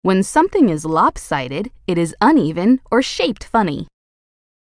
When something is lopsided, it is uneven or shaped funny.